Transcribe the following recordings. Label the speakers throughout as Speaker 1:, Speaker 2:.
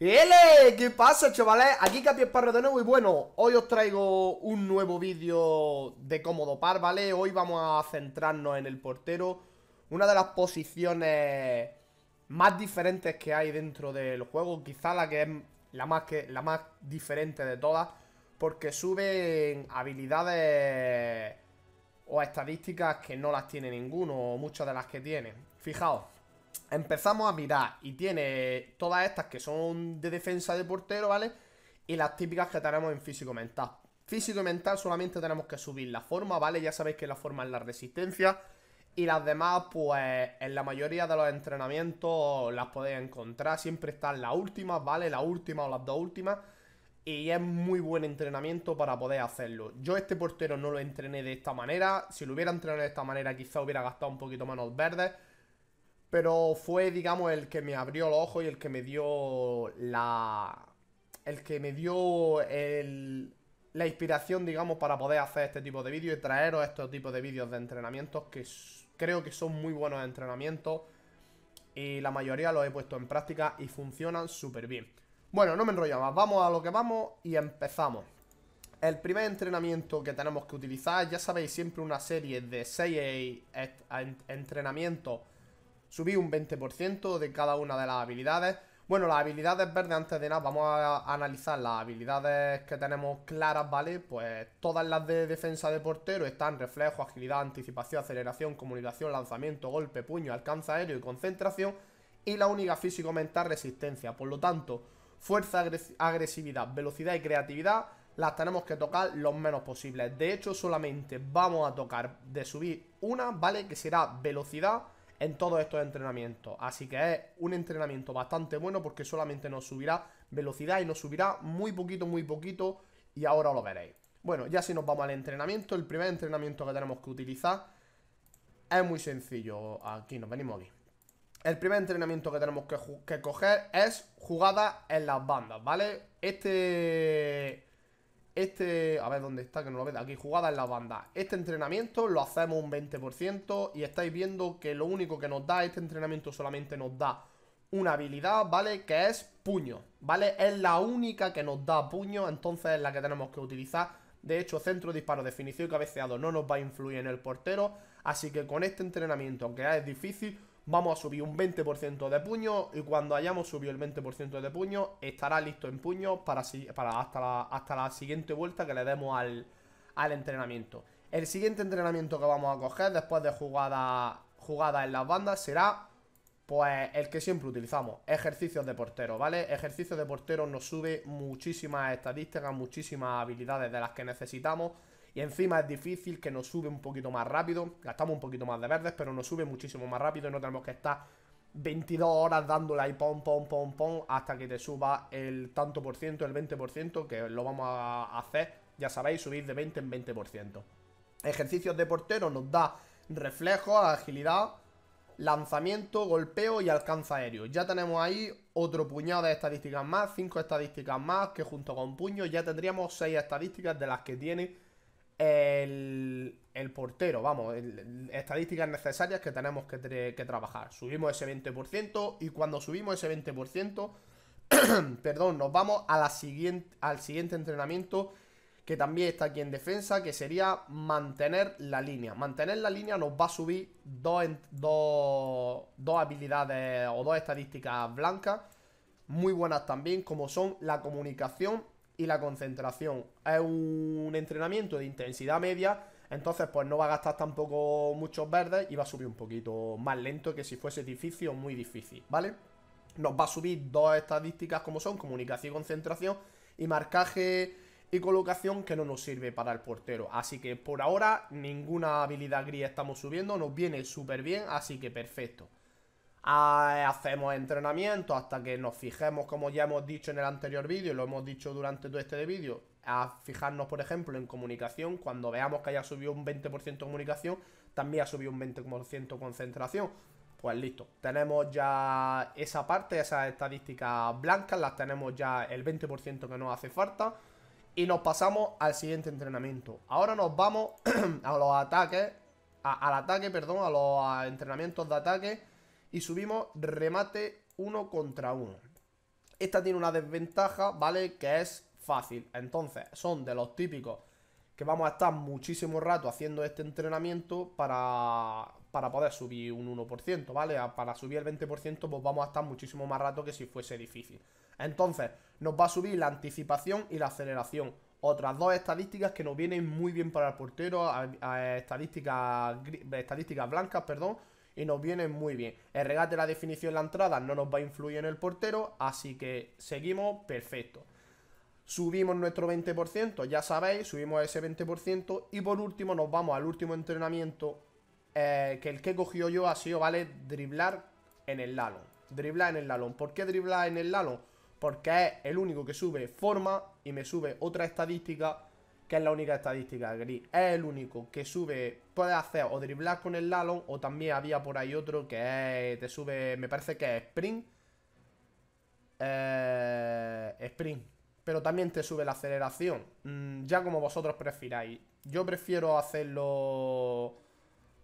Speaker 1: ¡Ele! ¿Qué pasa, chavales? Aquí Capi Esparro de nuevo y bueno, hoy os traigo un nuevo vídeo de cómo dopar, ¿vale? Hoy vamos a centrarnos en el portero Una de las posiciones más diferentes que hay dentro del juego Quizá la que es la más, que, la más diferente de todas Porque suben habilidades o estadísticas que no las tiene ninguno O muchas de las que tiene Fijaos Empezamos a mirar y tiene todas estas que son de defensa de portero, ¿vale? Y las típicas que tenemos en físico mental. Físico mental solamente tenemos que subir la forma, ¿vale? Ya sabéis que la forma es la resistencia. Y las demás, pues en la mayoría de los entrenamientos las podéis encontrar. Siempre están las últimas, ¿vale? La última o las dos últimas. Y es muy buen entrenamiento para poder hacerlo. Yo este portero no lo entrené de esta manera. Si lo hubiera entrenado de esta manera, quizá hubiera gastado un poquito menos verdes. Pero fue, digamos, el que me abrió los ojos y el que me dio la... El que me dio el, la inspiración, digamos, para poder hacer este tipo de vídeos y traeros estos tipos de vídeos de entrenamientos que creo que son muy buenos entrenamientos y la mayoría los he puesto en práctica y funcionan súper bien. Bueno, no me enrollo más, vamos a lo que vamos y empezamos. El primer entrenamiento que tenemos que utilizar, ya sabéis, siempre una serie de 6 entrenamientos Subí un 20% de cada una de las habilidades Bueno, las habilidades verdes antes de nada Vamos a analizar las habilidades que tenemos claras, ¿vale? Pues todas las de defensa de portero están reflejo, agilidad, anticipación, aceleración, comunicación, lanzamiento, golpe, puño, alcance aéreo y concentración Y la única físico-mental resistencia Por lo tanto, fuerza, agresividad, velocidad y creatividad las tenemos que tocar lo menos posible De hecho, solamente vamos a tocar de subir una, ¿vale? Que será velocidad en todos estos entrenamientos. Así que es un entrenamiento bastante bueno porque solamente nos subirá velocidad y nos subirá muy poquito, muy poquito y ahora lo veréis. Bueno, ya si nos vamos al entrenamiento, el primer entrenamiento que tenemos que utilizar es muy sencillo. Aquí, nos venimos aquí. El primer entrenamiento que tenemos que, coger es jugada en las bandas, ¿vale? Este este, a ver dónde está, que no lo ve aquí, jugada en la banda Este entrenamiento lo hacemos un 20% Y estáis viendo que lo único que nos da Este entrenamiento solamente nos da Una habilidad, ¿vale? Que es puño, ¿vale? Es la única que nos da puño Entonces es la que tenemos que utilizar De hecho, centro, disparo, definición y cabeceado No nos va a influir en el portero Así que con este entrenamiento, aunque es difícil Vamos a subir un 20% de puño y cuando hayamos subido el 20% de puño estará listo en puño para, para hasta, la, hasta la siguiente vuelta que le demos al, al entrenamiento. El siguiente entrenamiento que vamos a coger después de jugada, jugada en las bandas será pues el que siempre utilizamos, ejercicios de portero, ¿vale? Ejercicios de portero nos sube muchísimas estadísticas, muchísimas habilidades de las que necesitamos y encima es difícil que nos sube un poquito más rápido. Gastamos un poquito más de verdes, pero nos sube muchísimo más rápido y no tenemos que estar 22 horas dándole ahí pom, pom, pom, pom, hasta que te suba el tanto por ciento, el 20%, que lo vamos a hacer, ya sabéis, subir de 20 en 20%. Ejercicios de portero nos da reflejo, agilidad, lanzamiento, golpeo y alcance aéreo. Ya tenemos ahí otro puñado de estadísticas más, 5 estadísticas más, que junto con puño ya tendríamos 6 estadísticas de las que tiene el, portero, vamos, estadísticas necesarias que tenemos que, que, trabajar. Subimos ese 20% y cuando subimos ese 20%, perdón, nos vamos a la siguiente, al siguiente entrenamiento que también está aquí en defensa, que sería mantener la línea. Mantener la línea nos va a subir dos, dos, dos habilidades o dos estadísticas blancas, muy buenas también, como son la comunicación y la concentración. Es un entrenamiento de intensidad media, entonces pues no va a gastar tampoco muchos verdes y va a subir un poquito más lento que si fuese difícil o muy difícil, ¿vale? Nos va a subir dos estadísticas como son comunicación y concentración y marcaje y colocación que no nos sirve para el portero. Así que por ahora ninguna habilidad gris estamos subiendo, nos viene súper bien, así que perfecto hacemos entrenamiento hasta que nos fijemos, como ya hemos dicho en el anterior vídeo, y lo hemos dicho durante todo este vídeo, a fijarnos, por ejemplo, en comunicación, cuando veamos que haya subido un 20% comunicación, también ha subido un 20% concentración. Pues listo, tenemos ya esa parte, esas estadísticas blancas, las tenemos ya el 20% que nos hace falta. Y nos pasamos al siguiente entrenamiento. Ahora nos vamos a los ataques, al ataque, perdón, a los entrenamientos de ataque y subimos remate uno contra uno. Esta tiene una desventaja, ¿vale? Que es fácil. Entonces, son de los típicos que vamos a estar muchísimo rato haciendo este entrenamiento para, para poder subir un 1%, ¿vale? Para subir el 20% pues vamos a estar muchísimo más rato que si fuese difícil. Entonces, nos va a subir la anticipación y la aceleración. Otras dos estadísticas que nos vienen muy bien para el portero, estadísticas, estadísticas blancas, perdón, y nos vienen muy bien. El regate, la definición, la entrada no nos va a influir en el portero, así que seguimos perfecto. Subimos nuestro 20%, ya sabéis, subimos ese 20% y por último nos vamos al último entrenamiento eh, que el que he cogido yo ha sido, ¿vale? Driblar en el lalón. Driblar en el lalón. ¿Por qué driblar en el lalón? Porque es el único que sube forma y me sube otra estadística que es la única estadística gris. Es el único que sube, puede hacer o driblar con el lalón o también había por ahí otro que te sube, me parece que es sprint. Eh, sprint. Pero también te sube la aceleración. Mm, ya como vosotros prefiráis. Yo prefiero hacerlo...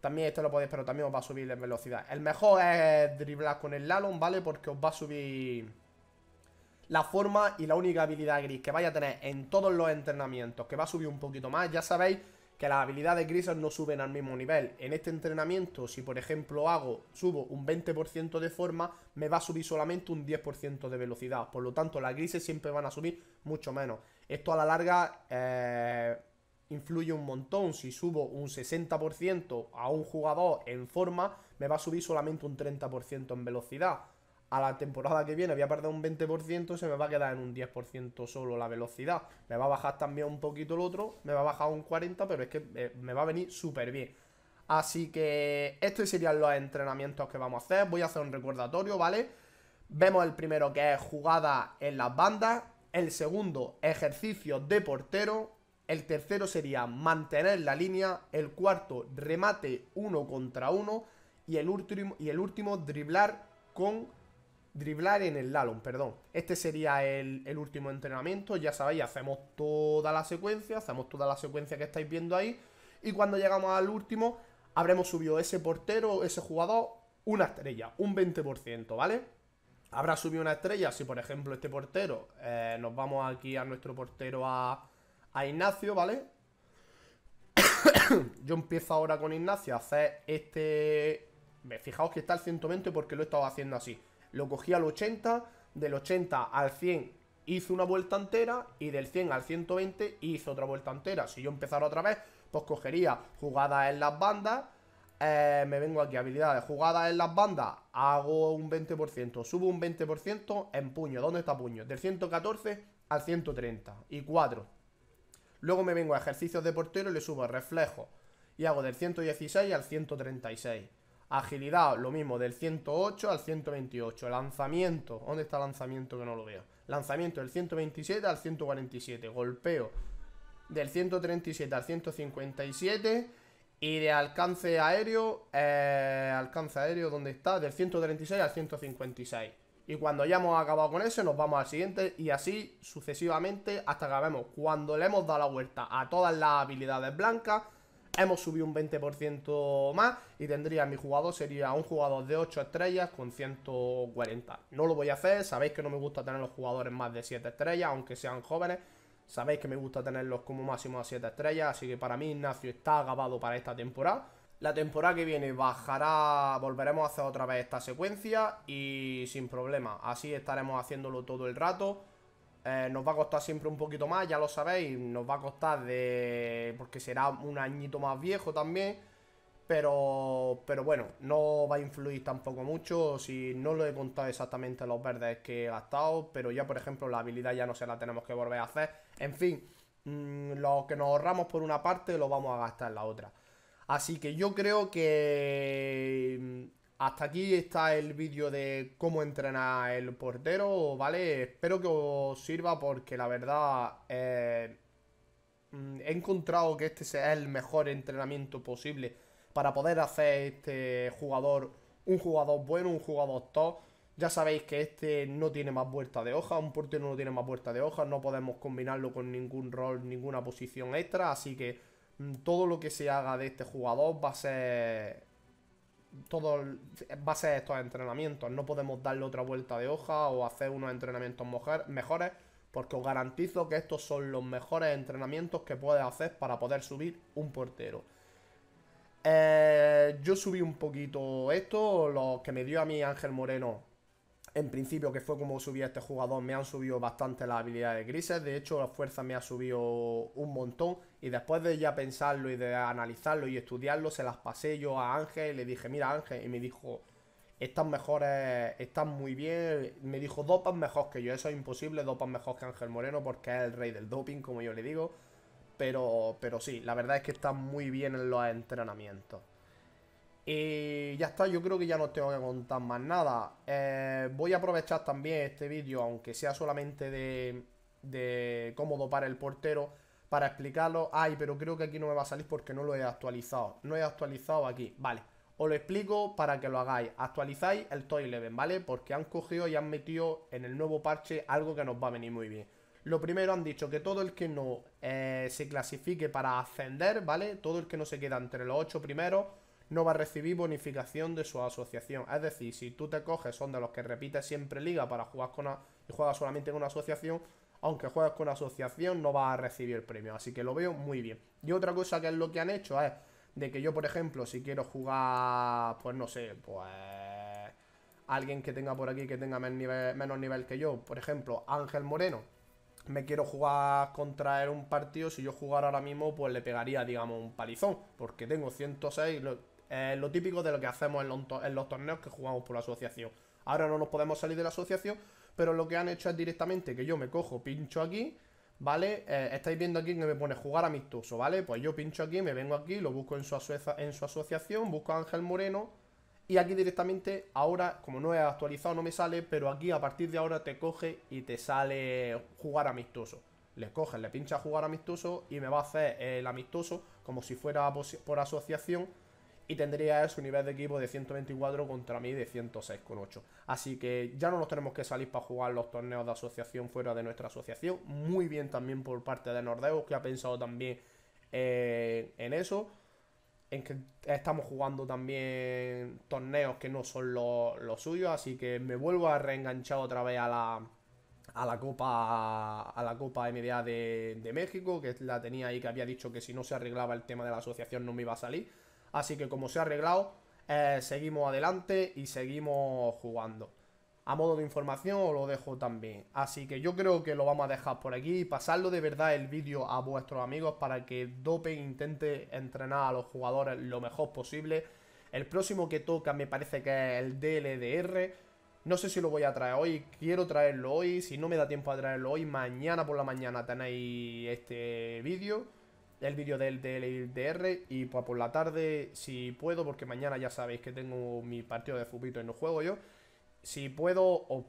Speaker 1: También esto lo podéis, pero también os va a subir en velocidad. El mejor es driblar con el lalón, ¿vale? Porque os va a subir la forma y la única habilidad gris que vaya a tener en todos los entrenamientos, que va a subir un poquito más, ya sabéis que las habilidades grises no suben al mismo nivel. En este entrenamiento, si por ejemplo hago, subo un 20% de forma, me va a subir solamente un 10% de velocidad. Por lo tanto, las grises siempre van a subir mucho menos. Esto a la larga eh, influye un montón. Si subo un 60% a un jugador en forma, me va a subir solamente un 30% en velocidad a la temporada que viene voy a perder un 20%, se me va a quedar en un 10% solo la velocidad. Me va a bajar también un poquito el otro, me va a bajar un 40%, pero es que eh, me va a venir súper bien. Así que estos serían los entrenamientos que vamos a hacer. Voy a hacer un recordatorio, ¿vale? Vemos el primero que es jugada en las bandas. El segundo, ejercicio de portero. El tercero sería mantener la línea. El cuarto, remate uno contra uno. Y el último, y el último driblar con driblar en el lalón, perdón. Este sería el, último entrenamiento. Ya sabéis, hacemos toda la secuencia, hacemos toda la secuencia que estáis viendo ahí. Y cuando llegamos al último, habremos subido ese portero, ese jugador, una estrella, un 20%, ¿vale? Habrá subido una estrella si, por ejemplo, este portero, eh, nos vamos aquí a nuestro portero a, a Ignacio, ¿vale? Yo empiezo ahora con Ignacio a hacer este... Fijaos que está el 120 porque lo he estado haciendo así lo cogí al 80, del 80 al 100 hice una vuelta entera y del 100 al 120 hice otra vuelta entera. Si yo empezara otra vez, pues cogería jugadas en las bandas, eh, me vengo aquí, habilidades, jugadas en las bandas, hago un 20%, subo un 20% en puño. ¿Dónde está puño? Del 114 al 130 y 4. Luego me vengo a ejercicios de portero y le subo reflejo y hago del 116 al 136. Agilidad, lo mismo, del 108 al 128. Lanzamiento, ¿dónde está lanzamiento que no lo veo? Lanzamiento del 127 al 147. Golpeo del 137 al 157. Y de alcance aéreo, eh, alcance aéreo, ¿dónde está? Del 136 al 156. Y cuando ya hemos acabado con ese, nos vamos al siguiente y así sucesivamente hasta que vemos cuando le hemos dado la vuelta a todas las habilidades blancas Hemos subido un 20% más y tendría mi jugador, sería un jugador de 8 estrellas con 140. No lo voy a hacer, sabéis que no me gusta tener los jugadores más de 7 estrellas, aunque sean jóvenes. Sabéis que me gusta tenerlos como máximo a 7 estrellas, así que para mí Ignacio está acabado para esta temporada. La temporada que viene bajará, volveremos a hacer otra vez esta secuencia y sin problema. Así estaremos haciéndolo todo el rato. Eh, nos va a costar siempre un poquito más, ya lo sabéis. Nos va a costar de... porque será un añito más viejo también. Pero, pero bueno, no va a influir tampoco mucho. Si no lo he contado exactamente los verdes que he gastado. Pero ya, por ejemplo, la habilidad ya no se la tenemos que volver a hacer. En fin, mm, lo que nos ahorramos por una parte lo vamos a gastar en la otra. Así que yo creo que hasta aquí está el vídeo de cómo entrenar el portero, ¿vale? Espero que os sirva porque la verdad eh, mm, he encontrado que este sea el mejor entrenamiento posible para poder hacer este jugador un jugador bueno, un jugador top. Ya sabéis que este no tiene más vuelta de hoja, un portero no tiene más vuelta de hoja, no podemos combinarlo con ningún rol, ninguna posición extra, así que mm, todo lo que se haga de este jugador va a ser todo va a ser estos entrenamientos. No podemos darle otra vuelta de hoja o hacer unos entrenamientos mejores porque os garantizo que estos son los mejores entrenamientos que puedes hacer para poder subir un portero. Eh, yo subí un poquito esto, lo que me dio a mí Ángel Moreno, en principio, que fue como subí a este jugador, me han subido bastante las habilidades grises. De hecho, la fuerza me ha subido un montón. Y después de ya pensarlo y de analizarlo y estudiarlo, se las pasé yo a Ángel y le dije, mira Ángel, y me dijo, están mejores, están muy bien. Me dijo, dopas mejor que yo. Eso es imposible, dopas mejor que Ángel Moreno porque es el rey del doping, como yo le digo. Pero, pero sí, la verdad es que están muy bien en los entrenamientos. Y ya está, yo creo que ya no tengo que contar más nada. Eh, voy a aprovechar también este vídeo, aunque sea solamente de, de cómo dopar el portero, para explicarlo. Ay, pero creo que aquí no me va a salir porque no lo he actualizado. No he actualizado aquí, vale. Os lo explico para que lo hagáis. Actualizáis el Toy Eleven, ¿vale? Porque han cogido y han metido en el nuevo parche algo que nos va a venir muy bien. Lo primero han dicho que todo el que no eh, se clasifique para ascender, ¿vale? Todo el que no se queda entre los ocho primeros no va a recibir bonificación de su asociación. Es decir, si tú te coges, son de los que repites siempre liga para jugar con una, y juegas solamente con una asociación, aunque juegues con una asociación no vas a recibir premio. Así que lo veo muy bien. Y otra cosa que es lo que han hecho es de que yo, por ejemplo, si quiero jugar, pues no sé, pues alguien que tenga por aquí que tenga menos nivel, que yo, por ejemplo, Ángel Moreno, me quiero jugar contra él un partido, si yo jugara ahora mismo, pues le pegaría, digamos, un palizón, porque tengo 106, lo, lo típico de lo que hacemos en los, en los torneos que jugamos por la asociación. Ahora no nos podemos salir de la asociación, pero lo que han hecho es directamente que yo me cojo, pincho aquí, ¿vale? Eh, estáis viendo aquí que me pone jugar amistoso, ¿vale? Pues yo pincho aquí, me vengo aquí, lo busco en su, en su asociación, busco a Ángel Moreno y aquí directamente, ahora, como no he actualizado, no me sale, pero aquí a partir de ahora te coge y te sale jugar amistoso. Le coges, le pincha jugar amistoso y me va a hacer el amistoso como si fuera por asociación y tendría su nivel de equipo de 124 contra mí de 106,8. Así que ya no nos tenemos que salir para jugar los torneos de asociación fuera de nuestra asociación. Muy bien también por parte de Nordeus, que ha pensado también eh, en eso. En que estamos jugando también torneos que no son los suyos. Así que me vuelvo a reenganchar otra vez a la, a la Copa a la Copa MDA de, de México, que la tenía ahí que había dicho que si no se arreglaba el tema de la asociación no me iba a salir. Así que como se ha arreglado, eh, seguimos adelante y seguimos jugando. A modo de información os lo dejo también. Así que yo creo que lo vamos a dejar por aquí y pasarlo de verdad el vídeo a vuestros amigos para que Dope intente entrenar a los jugadores lo mejor posible. El próximo que toca me parece que es el DLDR. No sé si lo voy a traer hoy, quiero traerlo hoy. Si no me da tiempo a traerlo hoy, mañana por la mañana tenéis este vídeo el vídeo del DLDR y pues por la tarde, si puedo, porque mañana ya sabéis que tengo mi partido de fupito y no juego yo, si puedo os,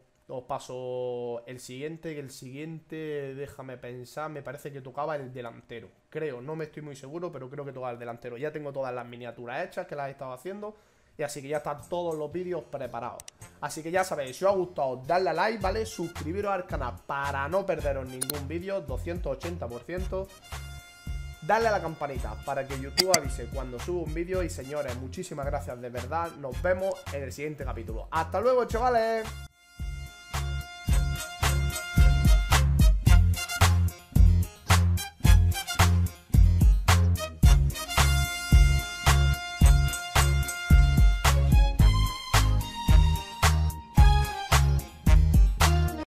Speaker 1: paso el siguiente, el siguiente, déjame pensar, me parece que tocaba el delantero, creo, no me estoy muy seguro, pero creo que tocaba el delantero, ya tengo todas las miniaturas hechas que las he estado haciendo. Y así que ya están todos los vídeos preparados Así que ya sabéis, si os ha gustado, darle a like, ¿vale? Suscribiros al canal para no perderos ningún vídeo 280% Dale a la campanita para que YouTube avise cuando subo un vídeo y señores, muchísimas gracias de verdad, nos vemos en el siguiente capítulo. ¡Hasta luego chavales!